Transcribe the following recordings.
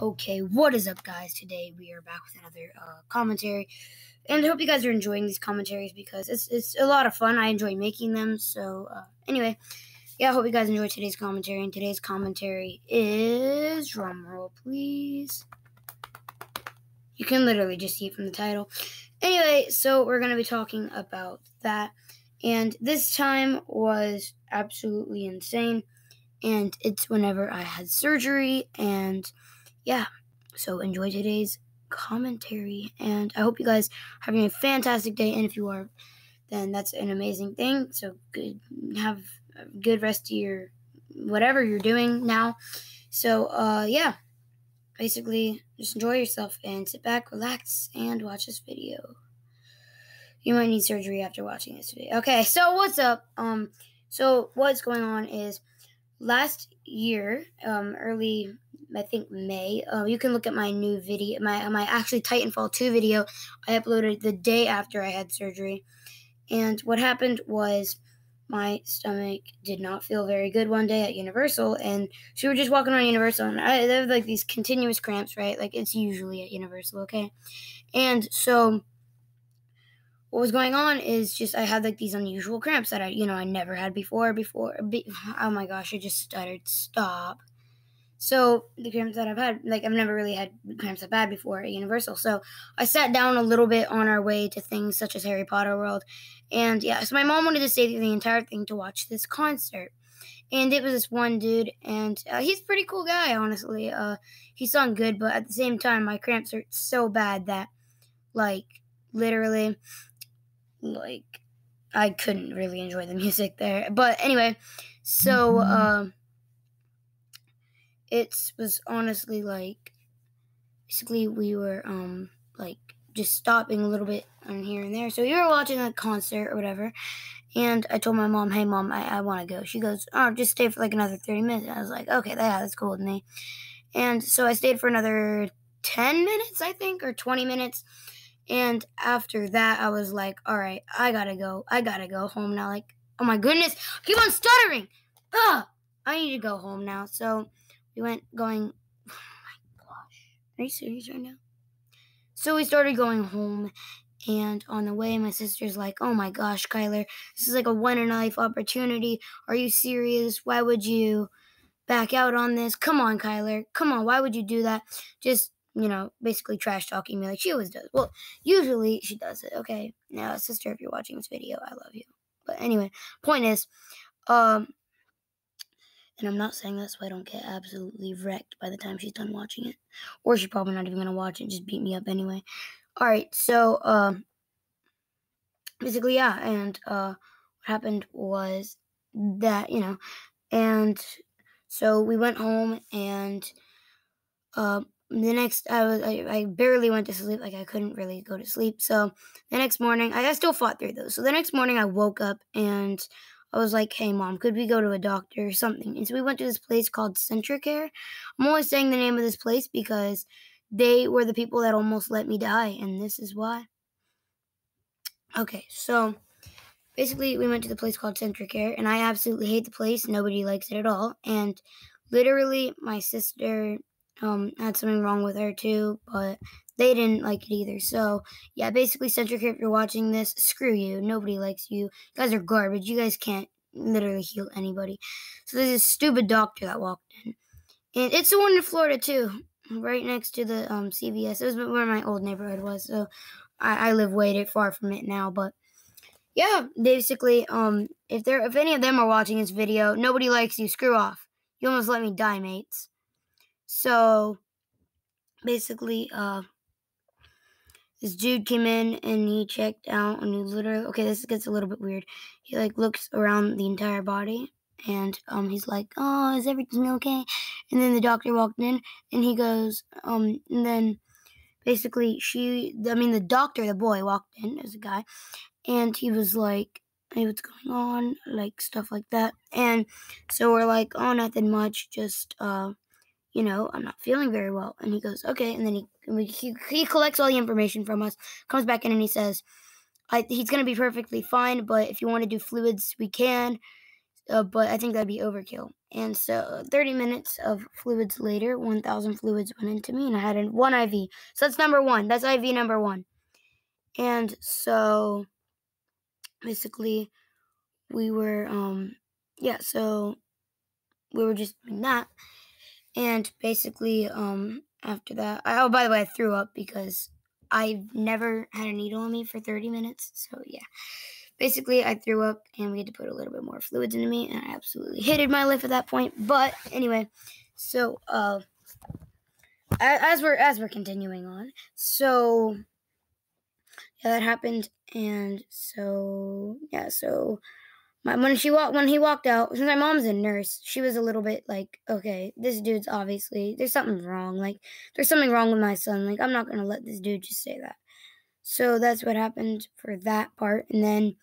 Okay, what is up, guys? Today we are back with another uh, commentary, and I hope you guys are enjoying these commentaries because it's it's a lot of fun. I enjoy making them. So uh, anyway, yeah, I hope you guys enjoy today's commentary. And today's commentary is drumroll, please. You can literally just see it from the title. Anyway, so we're gonna be talking about that, and this time was absolutely insane, and it's whenever I had surgery and yeah, so enjoy today's commentary, and I hope you guys having a fantastic day. And if you are, then that's an amazing thing. So good, have a good rest of your whatever you're doing now. So uh, yeah, basically just enjoy yourself and sit back, relax, and watch this video. You might need surgery after watching this video. Okay, so what's up? Um, so what's going on is last year, um, early I think May. Uh, you can look at my new video, my my actually Titanfall 2 video. I uploaded the day after I had surgery, and what happened was my stomach did not feel very good one day at Universal, and so we were just walking around Universal, and I have like these continuous cramps, right? Like it's usually at Universal, okay, and so what was going on is just I had like these unusual cramps that I, you know, I never had before. Before, be, oh my gosh, I just stuttered. Stop. So the cramps that I've had, like I've never really had cramps that bad before at Universal. So I sat down a little bit on our way to things such as Harry Potter World, and yeah, so my mom wanted to stay through the entire thing to watch this concert. And it was this one dude, and uh, he's a pretty cool guy, honestly. Uh, he sung good, but at the same time, my cramps are so bad that, like, literally, like, I couldn't really enjoy the music there. But anyway, so. Uh, it was honestly like basically we were um like just stopping a little bit on here and there. So we were watching a concert or whatever. And I told my mom, hey, mom, I, I want to go. She goes, oh, just stay for like another 30 minutes. I was like, okay, yeah, that's cool with me. And so I stayed for another 10 minutes, I think, or 20 minutes. And after that, I was like, all right, I got to go. I got to go home now. Like, oh my goodness, I keep on stuttering. Ugh, I need to go home now. So we went going. Oh my gosh. Are you serious right now? So we started going home, and on the way, my sister's like, Oh my gosh, Kyler, this is like a one in a life opportunity. Are you serious? Why would you back out on this? Come on, Kyler. Come on. Why would you do that? Just, you know, basically trash talking me like she always does. Well, usually she does it. Okay. Now, sister, if you're watching this video, I love you. But anyway, point is, um, and I'm not saying that so I don't get absolutely wrecked by the time she's done watching it. Or she's probably not even going to watch it, just beat me up anyway. Alright, so, uh, basically, yeah, and, uh, what happened was that, you know, and so we went home and, uh, the next I was I, I barely went to sleep like I couldn't really go to sleep so the next morning I, I still fought through those so the next morning I woke up and I was like, hey, mom, could we go to a doctor or something? And so we went to this place called CentraCare. I'm only saying the name of this place because they were the people that almost let me die, and this is why. Okay, so basically, we went to the place called CentraCare, and I absolutely hate the place. Nobody likes it at all. And literally, my sister um, had something wrong with her too, but they didn't like it either. So yeah, basically, CentraCare, if you're watching this, screw you. Nobody likes you. You guys are garbage. You guys can't literally heal anybody. So there's this stupid doctor that walked in, and it's the one in Florida too, right next to the um, CVS. It was where my old neighborhood was, so I, I live way too far from it now, but. Yeah, basically, um, if there, if any of them are watching this video, nobody likes you. Screw off. You almost let me die, mates. So basically, uh, this dude came in and he checked out and he literally okay, this gets a little bit weird. He like looks around the entire body and um he's like, Oh, is everything okay? And then the doctor walked in and he goes, um, and then basically she I mean the doctor, the boy walked in as a guy and he was like hey, what's going on? Like stuff like that. And so we're like, oh, nothing much, just uh you know, I'm not feeling very well. And he goes, okay. And then he, he, he collects all the information from us, comes back in and he says, I, he's going to be perfectly fine, but if you want to do fluids, we can. Uh, but I think that'd be overkill. And so 30 minutes of fluids later, 1,000 fluids went into me, and I had one IV. So that's number one. That's IV number one. And so basically, we were, um, yeah, so we were just doing that. And basically, um, after that, I, oh, by the way, I threw up because I've never had a needle on me for 30 minutes. So, yeah. Basically, I threw up and we had to put a little bit more fluids into me, and I absolutely hated my life at that point. But anyway, so, uh, as we're as we're continuing on, so yeah, that happened, and so yeah, so my when she walked when he walked out, since my mom's a nurse, she was a little bit like, okay, this dude's obviously there's something wrong. Like there's something wrong with my son. Like I'm not gonna let this dude just say that. So that's what happened for that part, and then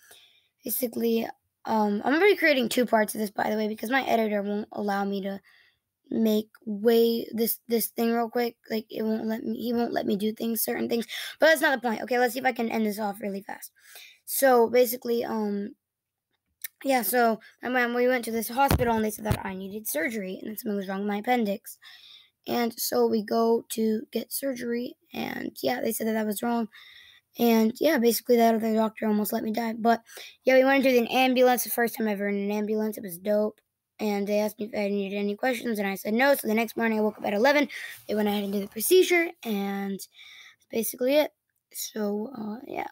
basically, um, I'm gonna be creating two parts of this, by the way, because my editor won't allow me to make way this this thing real quick. Like it won't let me. He won't let me do things, certain things. But that's not the point. Okay, let's see if I can end this off really fast. So basically, um, yeah. So my mom, we went to this hospital and they said that I needed surgery and that something was wrong with my appendix. And so we go to get surgery, and yeah, they said that that was wrong. And yeah, basically that other doctor almost let me die. But yeah, we went into an ambulance the first time ever in an ambulance. It was dope and they asked me if I needed any questions, and I said no. So the next morning I woke up at 11. They went ahead and did the procedure, and that's basically it. So, uh, yeah.